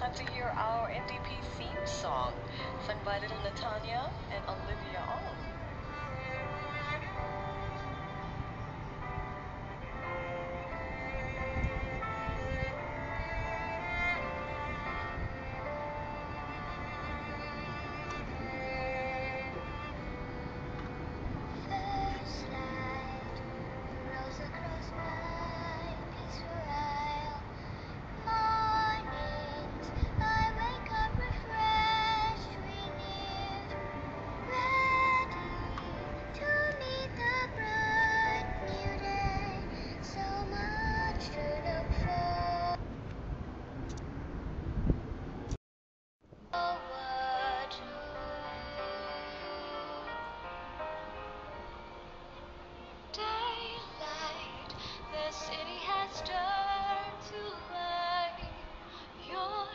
time to hear our NDP theme song, sung by Little Natanya and Olivia Ong.